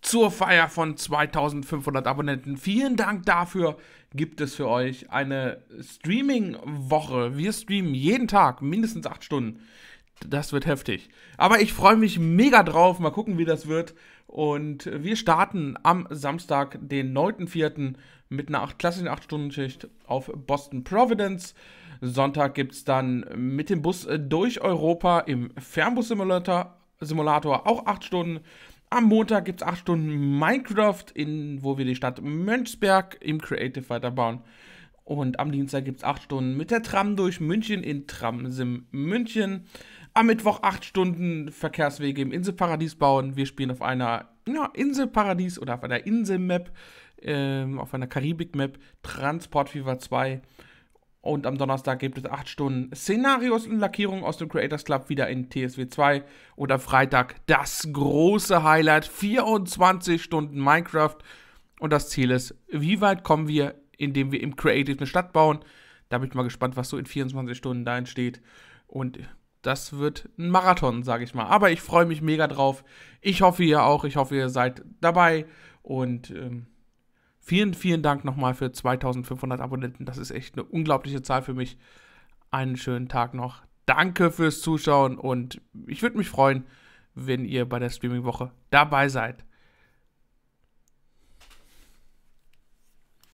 zur Feier von 2500 Abonnenten. Vielen Dank dafür. Gibt es für euch eine Streaming-Woche. Wir streamen jeden Tag mindestens 8 Stunden. Das wird heftig. Aber ich freue mich mega drauf. Mal gucken, wie das wird. Und wir starten am Samstag, den 9.4. mit einer 8, klassischen 8-Stunden-Schicht auf Boston Providence. Sonntag gibt es dann mit dem Bus durch Europa im Fernbus-Simulator Simulator auch 8 Stunden. Am Montag gibt es 8 Stunden Minecraft, in, wo wir die Stadt Mönchsberg im Creative weiterbauen. Und am Dienstag gibt es 8 Stunden mit der Tram durch München in Tramsim München. Am Mittwoch 8 Stunden Verkehrswege im Inselparadies bauen. Wir spielen auf einer ja, Inselparadies oder auf einer Inselmap, ähm, auf einer Karibik-Map, Transport Fever 2. Und am Donnerstag gibt es 8 Stunden Szenarios und Lackierungen aus dem Creators Club wieder in TSW 2. Oder Freitag das große Highlight, 24 Stunden Minecraft. Und das Ziel ist, wie weit kommen wir, indem wir im Creative eine Stadt bauen. Da bin ich mal gespannt, was so in 24 Stunden da entsteht. Und das wird ein Marathon, sage ich mal. Aber ich freue mich mega drauf. Ich hoffe, ihr auch. Ich hoffe, ihr seid dabei. Und ähm, Vielen, vielen Dank nochmal für 2500 Abonnenten. Das ist echt eine unglaubliche Zahl für mich. Einen schönen Tag noch. Danke fürs Zuschauen und ich würde mich freuen, wenn ihr bei der Streaming-Woche dabei seid.